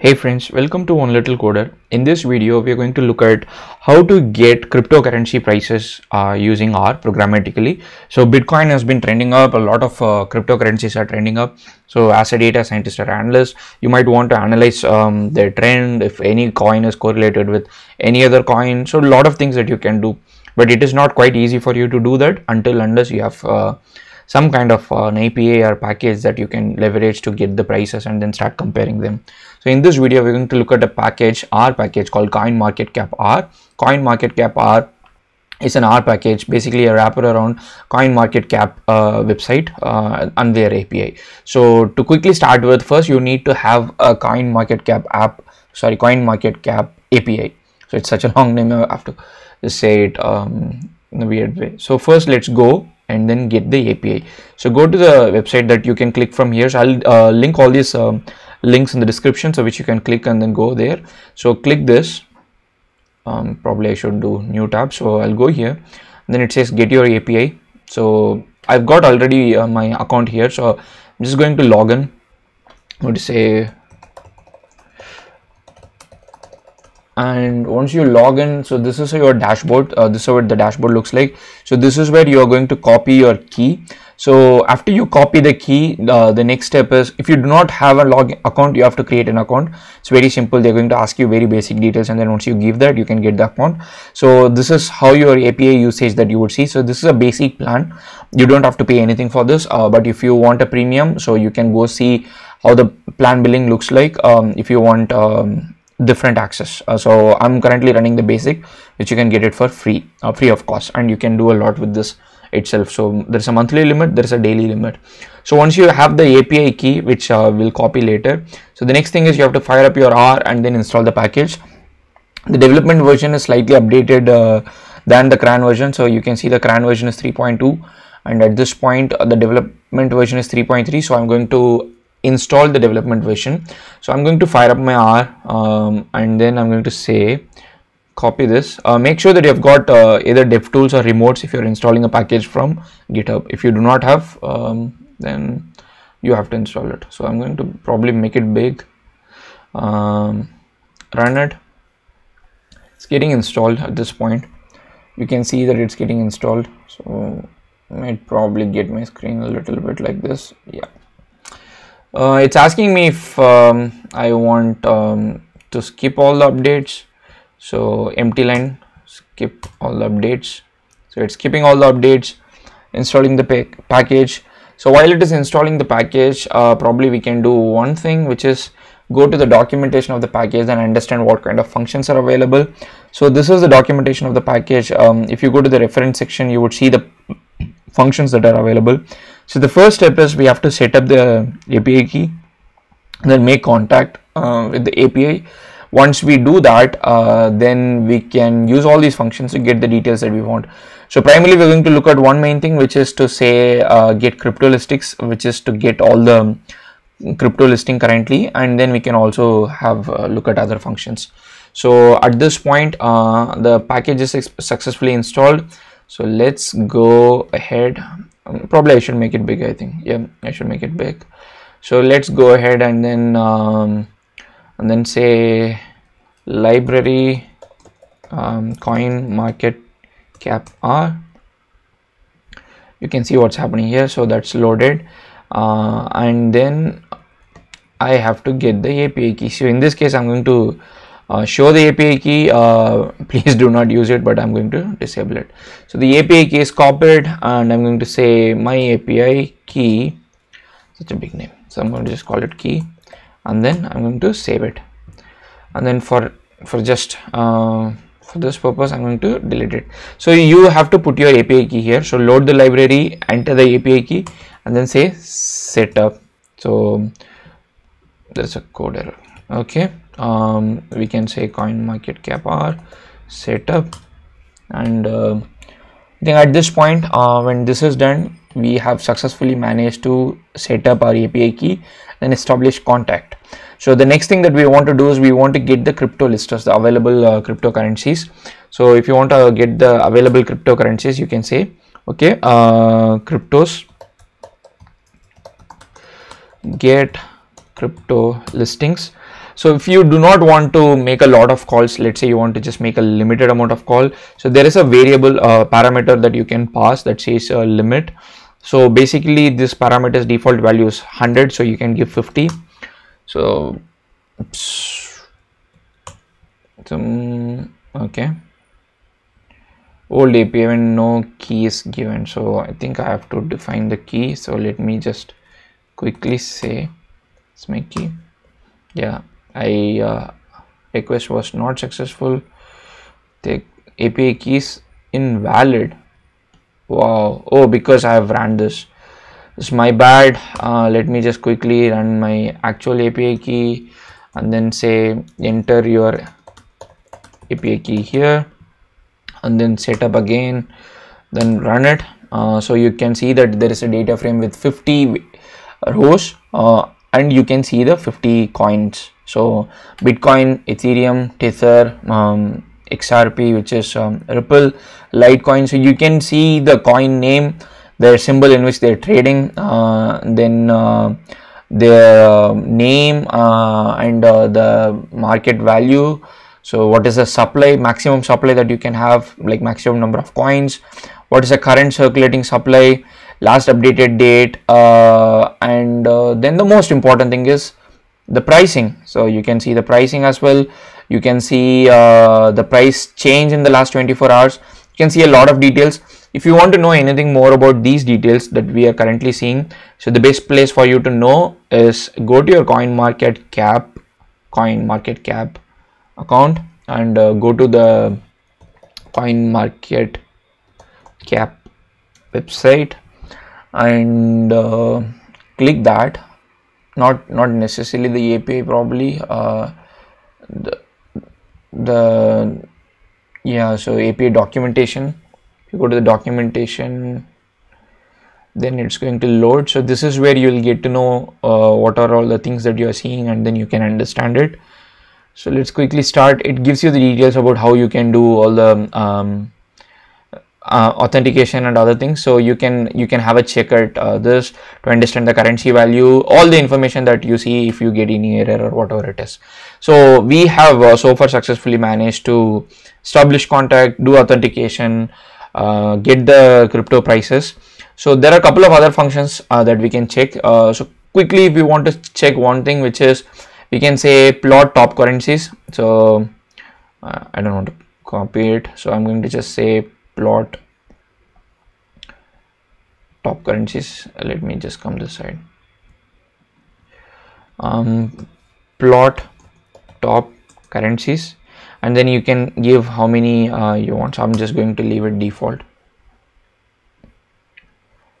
Hey friends, welcome to One Little Coder. In this video, we are going to look at how to get cryptocurrency prices uh, using R programmatically. So Bitcoin has been trending up, a lot of uh, cryptocurrencies are trending up. So as a data scientist or analyst, you might want to analyze um, their trend, if any coin is correlated with any other coin. So a lot of things that you can do, but it is not quite easy for you to do that until unless you have uh, some kind of uh, an API or package that you can leverage to get the prices and then start comparing them. So in this video, we're going to look at a package, R package called Coin Market Cap R. Coin Market Cap R is an R package, basically a wrapper around Coin Market Cap uh, website uh, and their API. So to quickly start with, first you need to have a Coin Market Cap app, sorry, Coin Market Cap API. So it's such a long name, I have to say it um, in a weird way. So first let's go and then get the API. So go to the website that you can click from here. So I'll uh, link all these um, links in the description so which you can click and then go there. So click this. Um, probably I should do new tab. So I'll go here. then it says get your API. So I've got already uh, my account here. So I'm just going to log in. Going to say and once you log in so this is your dashboard uh, this is what the dashboard looks like. So this is where you are going to copy your key. So after you copy the key uh, the next step is if you do not have a log account you have to create an account. It's very simple. They're going to ask you very basic details and then once you give that you can get the account. So this is how your api usage that you would see. So this is a basic plan. You don't have to pay anything for this uh, but if you want a premium so you can go see how the plan billing looks like. Um, if you want um, different access. Uh, so i'm currently running the basic which you can get it for free uh, free of cost. And you can do a lot with this itself. So there's a monthly limit there's a daily limit. So once you have the api key which uh, we'll copy later. So the next thing is you have to fire up your r and then install the package. The development version is slightly updated uh, than the cran version. So you can see the cran version is 3.2 and at this point uh, the development version is 3.3 so i'm going to install the development version. So i'm going to fire up my r um, and then i'm going to say copy this. Uh, make sure that you have got uh, either devtools or remotes if you're installing a package from github. If you do not have um, then you have to install it. So i'm going to probably make it big. Um, run it. It's getting installed at this point. You can see that it's getting installed. So might probably get my screen a little bit like this. Yeah uh, it's asking me if um, I want um, to skip all the updates. So empty line skip all the updates. So it's skipping all the updates installing the pack package. So while it is installing the package uh, probably we can do one thing which is go to the documentation of the package and understand what kind of functions are available. So this is the documentation of the package. Um, if you go to the reference section you would see the functions that are available so the first step is we have to set up the API key then make contact uh, with the API once we do that uh, then we can use all these functions to get the details that we want. So primarily we're going to look at one main thing which is to say uh, get crypto listings which is to get all the crypto listing currently and then we can also have a look at other functions. So at this point uh, the package is successfully installed. So let's go ahead probably I should make it big I think. Yeah I should make it big. So let's go ahead and then um, and then say library um, coin market cap r. You can see what's happening here. So that's loaded. Uh, and then I have to get the API key. So in this case I'm going to uh, show the API key. Uh, please do not use it but I'm going to disable it. So the API key is copied and I'm going to say my API key such a big name. So I'm going to just call it key and then I'm going to save it. And then for for just uh, for this purpose I'm going to delete it. So you have to put your API key here. So load the library enter the API key and then say setup. So there's a code error. Okay um, we can say coin market cap r setup. And uh, I think at this point uh, when this is done we have successfully managed to set up our API key and establish contact. So the next thing that we want to do is we want to get the crypto listers the available uh, cryptocurrencies. So if you want to get the available cryptocurrencies you can say okay uh, cryptos. Get crypto listings so if you do not want to make a lot of calls let's say you want to just make a limited amount of call so there is a variable uh, parameter that you can pass that says uh, limit. So basically this parameter's default value is 100 so you can give 50 so some okay. Old API when no key is given. So I think I have to define the key. So let me just quickly say it's my key. Yeah I uh, request was not successful. The API keys invalid. Wow. Oh because I have ran this. It's my bad. Uh, let me just quickly run my actual API key and then say enter your API key here and then set up again then run it. Uh, so you can see that there is a data frame with 50 rows. Uh, and you can see the 50 coins. So bitcoin ethereum tether um, xrp which is um, ripple litecoin. So you can see the coin name their symbol in which they're trading uh, then uh, their uh, name uh, and uh, the market value. So what is the supply maximum supply that you can have like maximum number of coins? What is the current circulating supply last updated date uh, and uh, then the most important thing is the pricing. So you can see the pricing as well. You can see uh, the price change in the last 24 hours. You can see a lot of details. If you want to know anything more about these details that we are currently seeing so the best place for you to know is go to your coin market cap coin market cap account and uh, go to the coin market cap website and uh, click that. Not not necessarily the api probably uh, the the yeah so api documentation. You go to the documentation then it's going to load. So this is where you'll get to know uh, what are all the things that you are seeing and then you can understand it. So let's quickly start. It gives you the details about how you can do all the um, uh, authentication and other things. So you can you can have a check at uh, this to understand the currency value all the information that you see if you get any error or whatever it is. So we have uh, so far successfully managed to establish contact do authentication uh, get the crypto prices. So there are a couple of other functions uh, that we can check. Uh, so quickly if we want to check one thing which is we can say plot top currencies. So I don't want to copy it. So I'm going to just say plot top currencies. Let me just come this side. Um, plot top currencies. And then you can give how many uh, you want. So I'm just going to leave it default.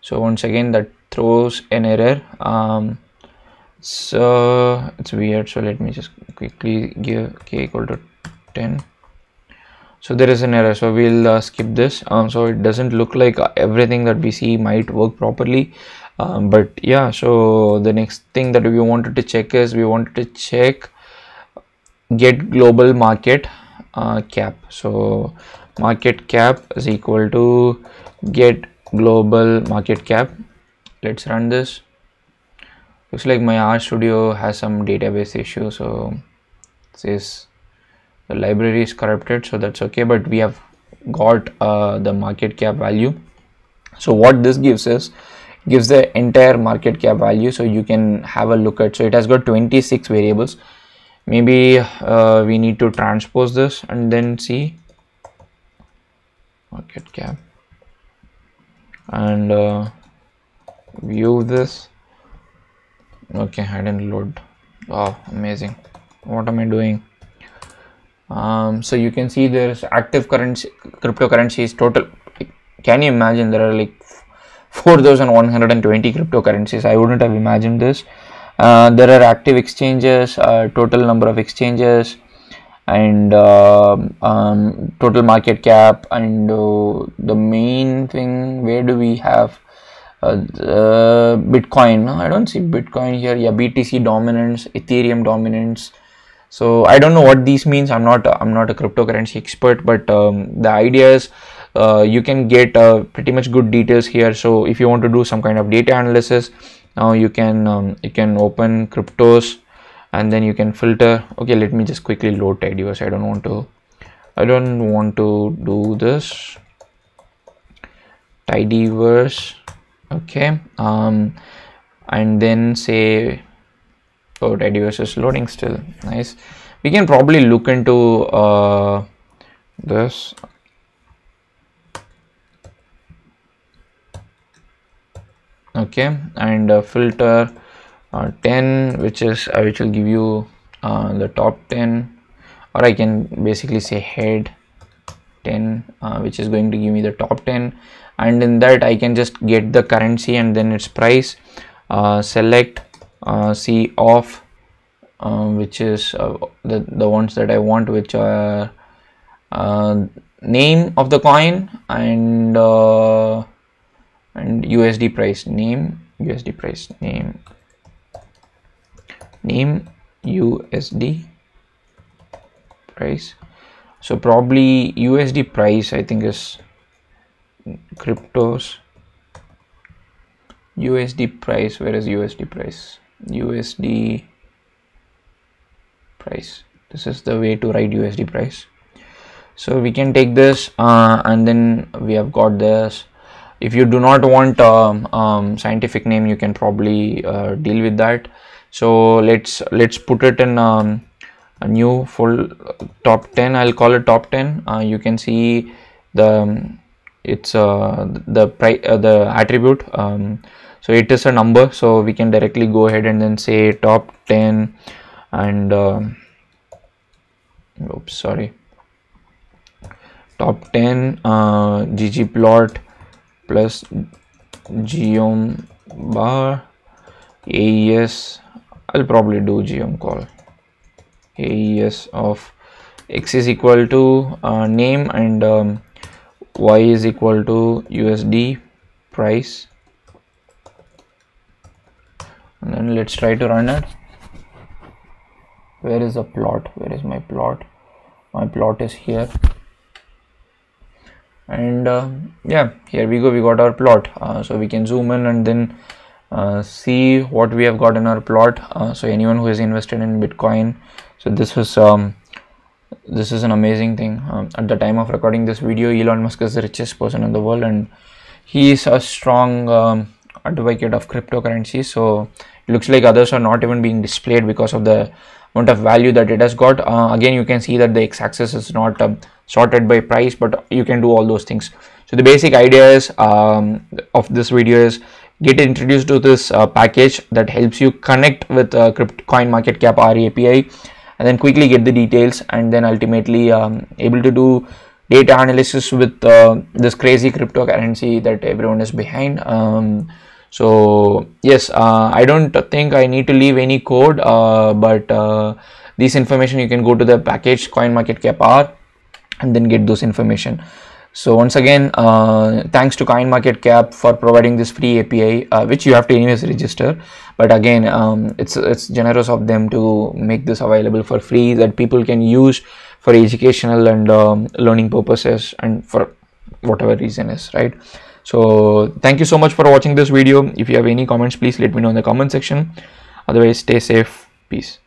So once again that throws an error. Um, so it's weird. So let me just quickly give k equal to 10 so there is an error so we'll uh, skip this. Um, so it doesn't look like everything that we see might work properly. Um, but yeah so the next thing that we wanted to check is we wanted to check get global market uh, cap. So market cap is equal to get global market cap. Let's run this. Looks like my RStudio has some database issue. So it says the library is corrupted so that's okay but we have got uh, the market cap value. So what this gives us gives the entire market cap value so you can have a look at so it has got 26 variables. Maybe uh, we need to transpose this and then see. Market cap. And uh, view this. Okay I didn't load. Wow amazing. What am I doing um, so you can see there's active currency cryptocurrencies total. Can you imagine there are like 4120 cryptocurrencies? I wouldn't have imagined this. Uh, there are active exchanges uh, total number of exchanges and uh, um, total market cap and uh, the main thing where do we have uh, bitcoin? I don't see bitcoin here. Yeah btc dominance ethereum dominance so i don't know what these means. I'm not i'm not a cryptocurrency expert but um, the idea is uh, you can get uh, pretty much good details here. So if you want to do some kind of data analysis now you can um, you can open cryptos and then you can filter. Okay let me just quickly load tidyverse i don't want to i don't want to do this. Tidyverse. Okay um and then say oh tidyverse is loading still. Nice. We can probably look into uh this. Okay. And uh, filter uh, 10 which is uh, which will give you uh, the top 10 or I can basically say head 10 uh, which is going to give me the top 10 and in that I can just get the currency and then its price. Uh, select Uh, see off uh, which is uh, the, the ones that I want which are name of the coin and and USD price name USD price name name USD price. So probably USD price I think is cryptos. USD price where is USD price USD price. This is the way to write USD price. So we can take this uh, and then we have got this. If you do not want um, um, scientific name you can probably uh, deal with that. So let's let's put it in um, a new full top 10 i'll call it top 10 uh, you can see the um, it's uh, the price uh, the attribute um, so it is a number so we can directly go ahead and then say top 10 and um, oops sorry. Top 10 uh, ggplot plus geom bar AES I'll probably do geom col. AES of x is equal to uh, name and um, y is equal to USD price. And then let's try to run it. Where is the plot? Where is my plot? My plot is here. And uh, yeah here we go. We got our plot. Uh, so we can zoom in and then uh, see what we have got in our plot. Uh, so anyone who is invested in bitcoin so this was um, this is an amazing thing. Um, at the time of recording this video elon musk is the richest person in the world and he is a strong um, advocate of cryptocurrency. So it looks like others are not even being displayed because of the amount of value that it has got. Uh, again you can see that the x-axis is not um, sorted by price but you can do all those things. So the basic idea is um, of this video is get introduced to this uh, package that helps you connect with uh, coin market cap r api and then quickly get the details and then ultimately um, able to do data analysis with uh, this crazy cryptocurrency that everyone is behind. Um, so yes uh, i don't think i need to leave any code uh, but uh, this information you can go to the package coin market cap r and then get those information so once again uh, thanks to coin market cap for providing this free api uh, which you have to anyways register. But again um, it's it's generous of them to make this available for free that people can use for educational and um, learning purposes and for whatever reason is right? So thank you so much for watching this video. If you have any comments please let me know in the comment section. Otherwise stay safe. Peace